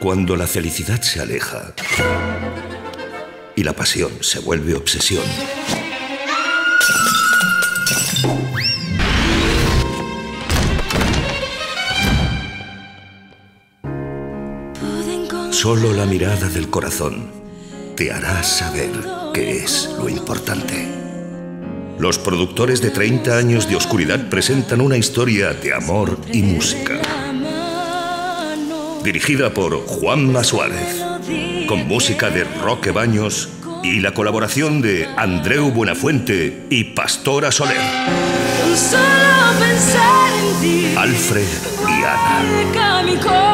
Cuando la felicidad se aleja y la pasión se vuelve obsesión. Solo la mirada del corazón te hará saber qué es lo importante. Los productores de 30 años de oscuridad presentan una historia de amor y música dirigida por Juan Suárez, con música de Roque Baños y la colaboración de Andreu Buenafuente y Pastora Soler. Alfred y Ana.